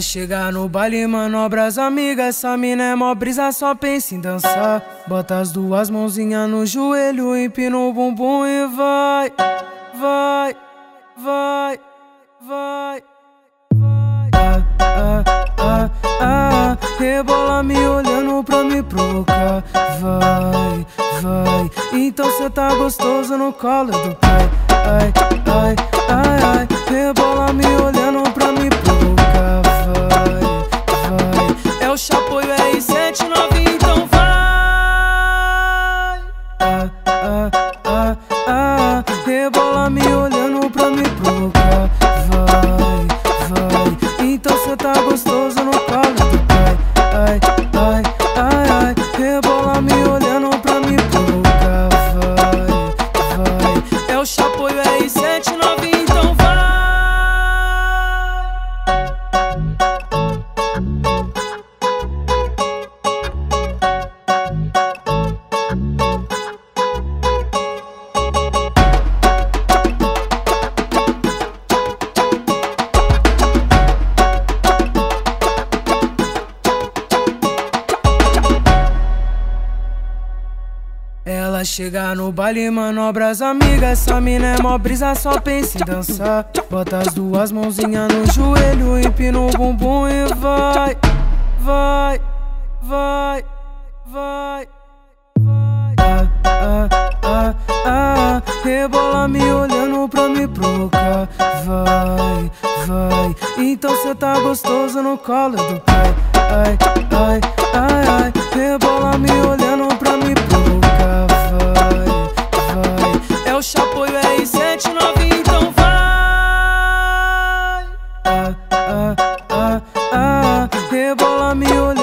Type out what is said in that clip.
Chega no baile, manobra as amigas. Essa mina é mó brisa, só pensa em dançar. Bota as duas mãozinhas no joelho, empina o bumbum e vai, vai, vai, vai. Ah, ah, ah, ah, rebola me olhando pra me provocar. Vai, vai, então cê tá gostoso no colo do pai. Ai, ai, ai, Rebola me olhando Ela chega no baile, manobra as amigas. Essa mina é mó brisa, só pensa em dançar. Bota as duas mãozinhas no joelho, empina o bumbum e vai, vai, vai, vai. Ah, ah, ah, ah, rebola me olhando pra me provocar. Vai, vai, então cê tá gostoso no colo do pai. Ai, ai, ai, ai, rebola me olhando Rebola